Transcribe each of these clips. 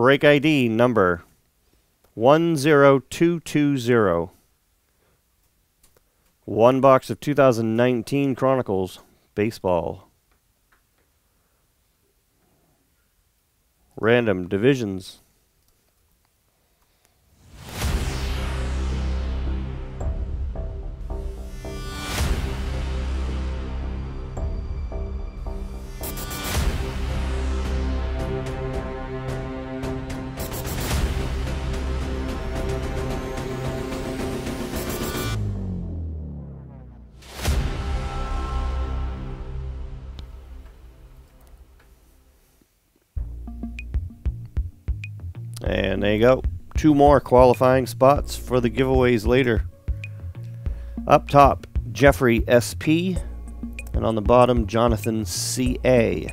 Break ID number 10220. One box of 2019 Chronicles Baseball. Random divisions. And there you go. Two more qualifying spots for the giveaways later. Up top, Jeffrey SP. And on the bottom, Jonathan CA.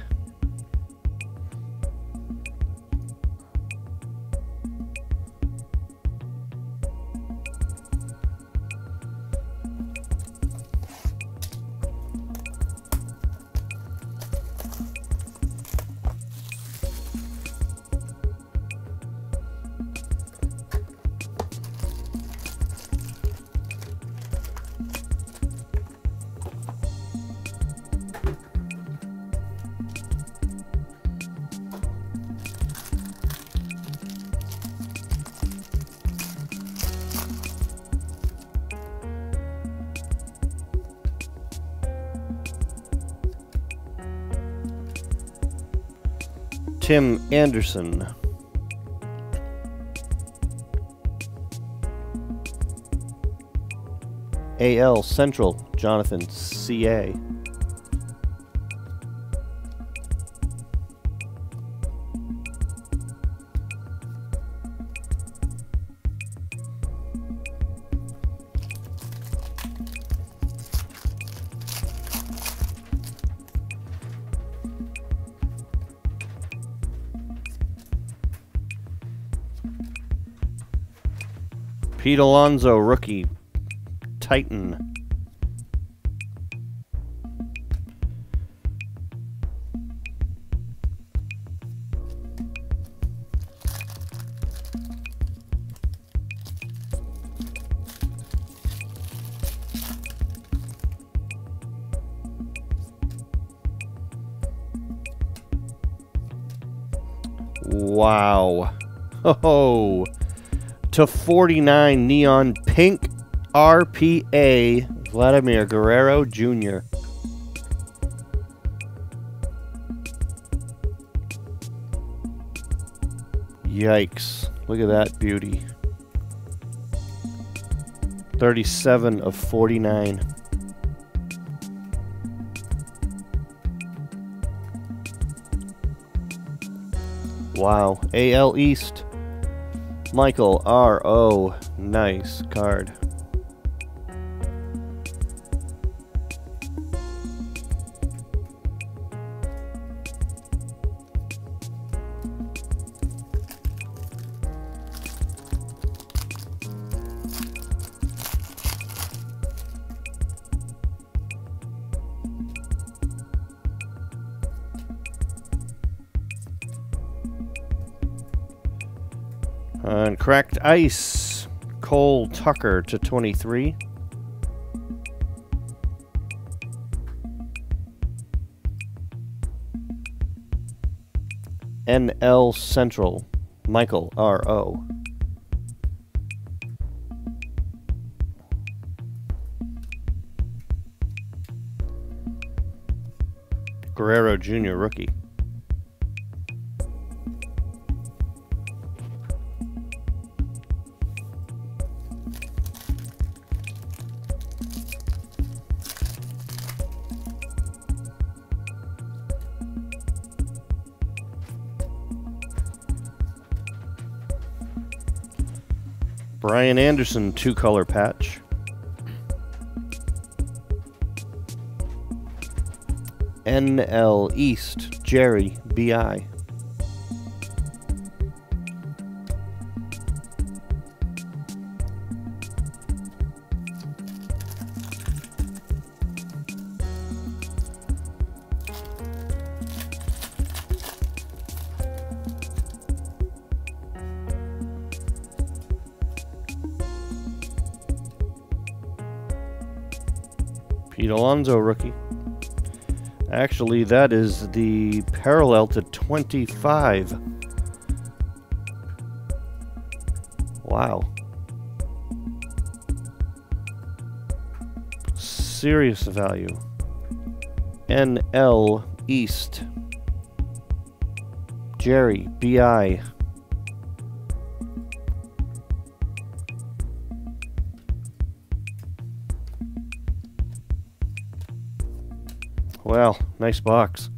Tim Anderson. AL Central, Jonathan CA. Pete Alonso, rookie. Titan. Wow. Oh to 49 neon pink RPA Vladimir Guerrero Jr. Yikes. Look at that beauty. 37 of 49. Wow. AL East. Michael R.O. Nice card. On cracked ice, Cole Tucker to 23. NL Central, Michael R.O. Guerrero Jr. rookie. Brian Anderson two color patch. NL East Jerry BI. Pete Alonso rookie. Actually, that is the parallel to 25. Wow. Serious value. NL East. Jerry, BI. Well, nice box.